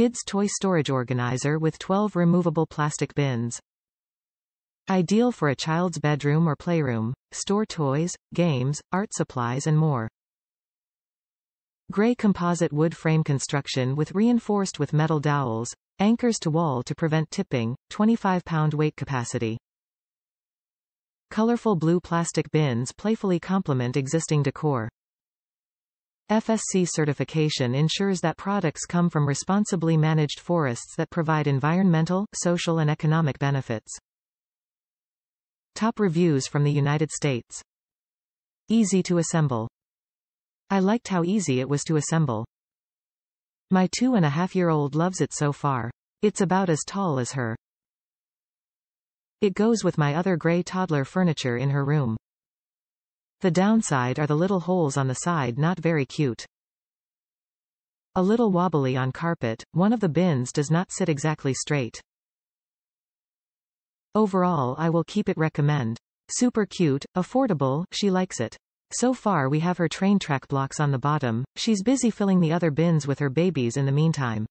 Kids toy storage organizer with 12 removable plastic bins. Ideal for a child's bedroom or playroom. Store toys, games, art supplies and more. Gray composite wood frame construction with reinforced with metal dowels, anchors to wall to prevent tipping, 25 pound weight capacity. Colorful blue plastic bins playfully complement existing decor. FSC certification ensures that products come from responsibly managed forests that provide environmental, social and economic benefits. Top reviews from the United States. Easy to assemble. I liked how easy it was to assemble. My two and a half year old loves it so far. It's about as tall as her. It goes with my other gray toddler furniture in her room. The downside are the little holes on the side not very cute. A little wobbly on carpet, one of the bins does not sit exactly straight. Overall I will keep it recommend. Super cute, affordable, she likes it. So far we have her train track blocks on the bottom, she's busy filling the other bins with her babies in the meantime.